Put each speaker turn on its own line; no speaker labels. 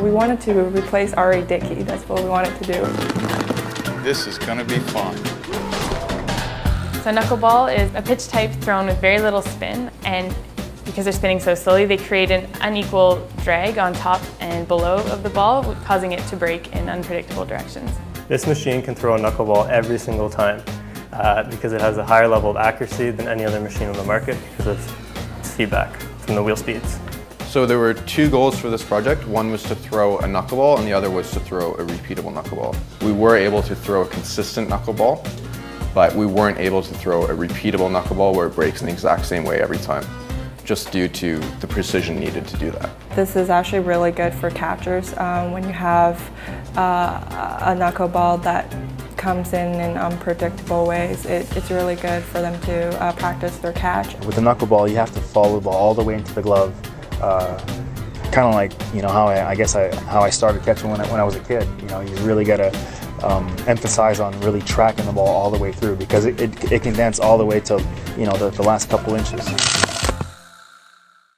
we wanted to replace R.A. Dickey. That's what we wanted to do.
This is going to be fun.
So knuckleball is a pitch type thrown with very little spin and because they're spinning so slowly, they create an unequal drag on top and below of the ball, causing it to break in unpredictable directions.
This machine can throw a knuckleball every single time uh, because it has a higher level of accuracy than any other machine on the market because of its feedback from the wheel speeds.
So there were two goals for this project. One was to throw a knuckleball and the other was to throw a repeatable knuckleball. We were able to throw a consistent knuckleball, but we weren't able to throw a repeatable knuckleball where it breaks in the exact same way every time just due to the precision needed to do that.
This is actually really good for catchers um, when you have uh, a knuckleball that comes in in unpredictable ways. It, it's really good for them to uh, practice their catch.
With a knuckleball, you have to follow the ball all the way into the glove. Uh, kind of like you know how I, I, guess I how I started catching when I, when I was a kid. You know, you really got to um, emphasize on really tracking the ball all the way through because it, it, it can dance all the way to you know the, the last couple inches.